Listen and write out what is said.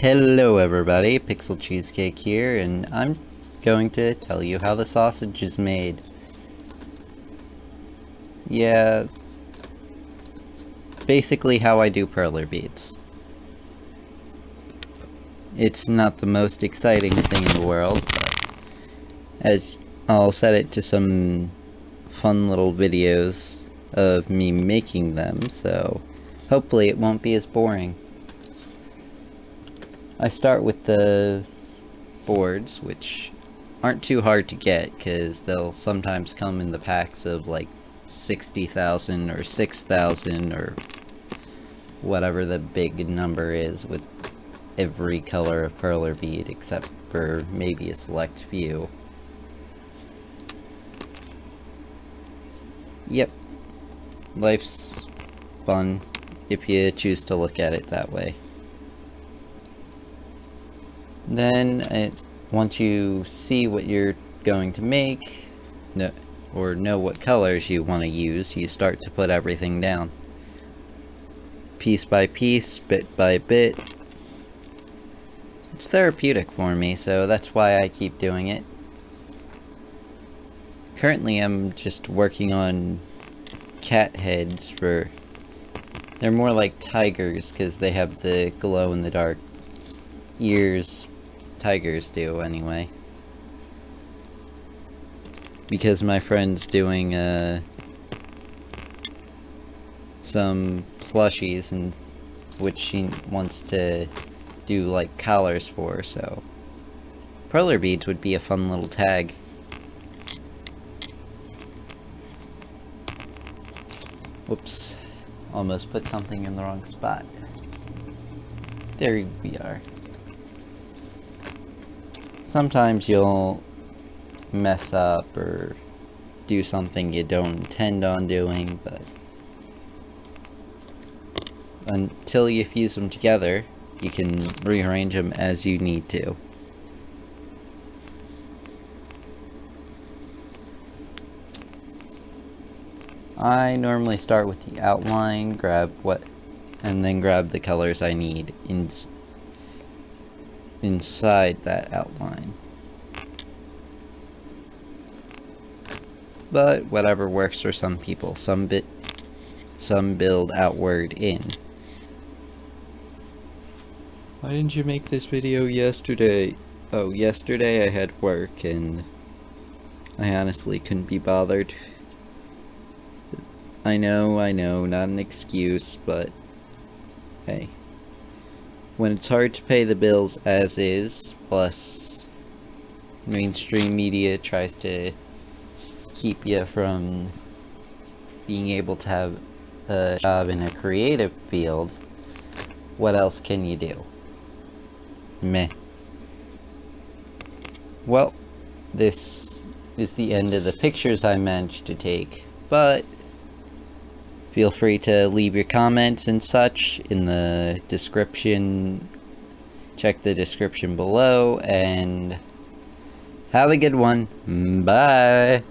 Hello everybody, Pixel Cheesecake here, and I'm going to tell you how the sausage is made. Yeah, basically how I do perler beads. It's not the most exciting thing in the world, but as I'll set it to some fun little videos of me making them, so hopefully it won't be as boring. I start with the boards, which aren't too hard to get, because they'll sometimes come in the packs of like 60,000 or 6,000 or whatever the big number is with every color of perler bead except for maybe a select few. Yep. Life's fun if you choose to look at it that way. Then, it, once you see what you're going to make, no, or know what colors you want to use, you start to put everything down. Piece by piece, bit by bit. It's therapeutic for me, so that's why I keep doing it. Currently I'm just working on cat heads for... They're more like tigers, because they have the glow-in-the-dark ears tigers do, anyway. Because my friend's doing, uh, some plushies, and which she wants to do, like, collars for, so... Perler beads would be a fun little tag. Whoops. Almost put something in the wrong spot. There we are sometimes you'll mess up or do something you don't intend on doing, but until you fuse them together, you can rearrange them as you need to. I normally start with the outline, grab what, and then grab the colors I need in inside that outline. But whatever works for some people. Some bit some build outward in. Why didn't you make this video yesterday? Oh, yesterday I had work and I honestly couldn't be bothered. I know, I know, not an excuse, but hey when it's hard to pay the bills as is, plus mainstream media tries to keep you from being able to have a job in a creative field, what else can you do? Meh. Well, this is the end of the pictures I managed to take, but Feel free to leave your comments and such in the description. Check the description below and have a good one. Bye.